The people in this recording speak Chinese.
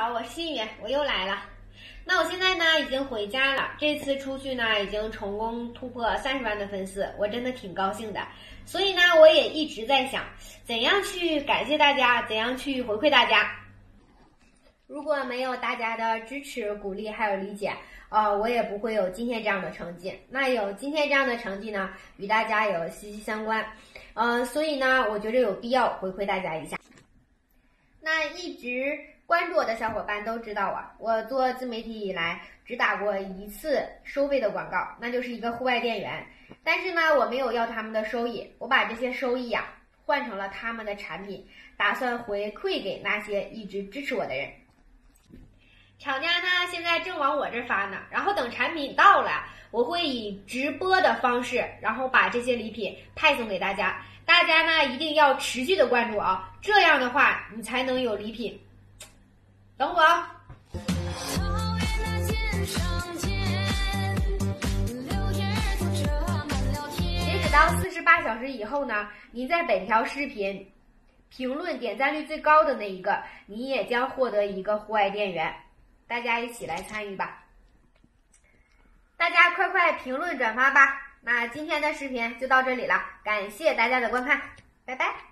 好，我是心雨，我又来了。那我现在呢已经回家了，这次出去呢已经成功突破三十万的粉丝，我真的挺高兴的。所以呢，我也一直在想，怎样去感谢大家，怎样去回馈大家。如果没有大家的支持、鼓励还有理解，呃，我也不会有今天这样的成绩。那有今天这样的成绩呢，与大家有息息相关。嗯，所以呢，我觉得有必要回馈大家一下。那一直关注我的小伙伴都知道啊，我做自媒体以来只打过一次收费的广告，那就是一个户外电源。但是呢，我没有要他们的收益，我把这些收益呀换成了他们的产品，打算回馈给那些一直支持我的人。厂家呢现在正往我这发呢，然后等产品到了，我会以直播的方式，然后把这些礼品派送给大家。大家呢一定要持续的关注啊，这样的话你才能有礼品。等我啊。截止到四十八小时以后呢，你在本条视频评论点赞率最高的那一个，你也将获得一个户外电源。大家一起来参与吧！大家快快评论转发吧！那今天的视频就到这里了，感谢大家的观看，拜拜。